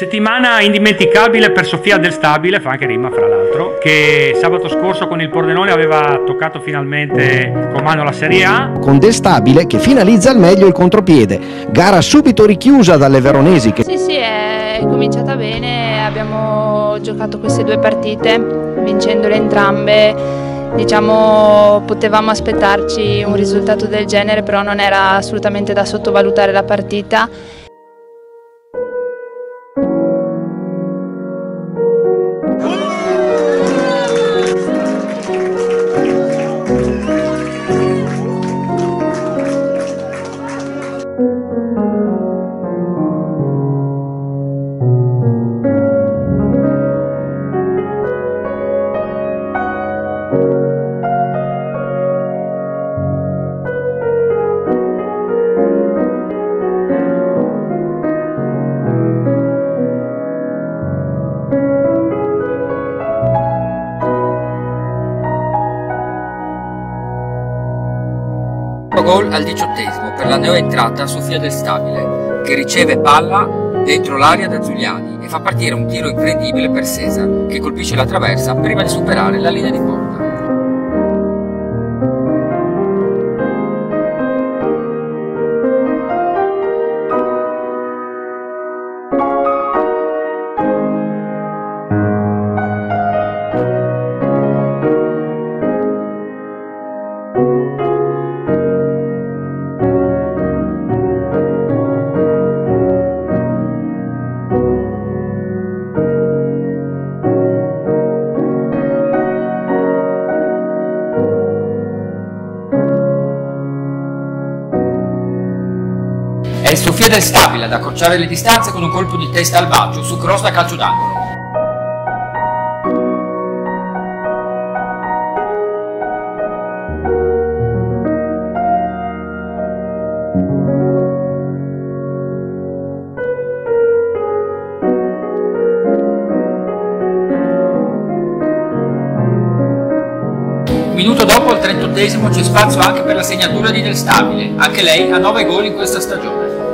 Settimana indimenticabile per Sofia Del Stabile, fa anche rima fra l'altro, che sabato scorso con il Pordenone aveva toccato finalmente con mano la Serie A. Con Del Stabile che finalizza al meglio il contropiede. Gara subito richiusa dalle veronesi. Che... Sì, sì, è cominciata bene, abbiamo giocato queste due partite, vincendole entrambe. Diciamo potevamo aspettarci un risultato del genere, però non era assolutamente da sottovalutare la partita. Gol al diciottesimo per la neoentrata Sofia Del Stabile, che riceve palla dentro l'area da Giuliani e fa partire un tiro incredibile per Cesar, che colpisce la traversa prima di superare la linea di porta. È Sofia Del Stabile ad accorciare le distanze con un colpo di testa al bacio su cross da calcio d'angolo. Minuto dopo, al 38esimo, c'è spazio anche per la segnatura di Del Stabile, anche lei ha 9 gol in questa stagione.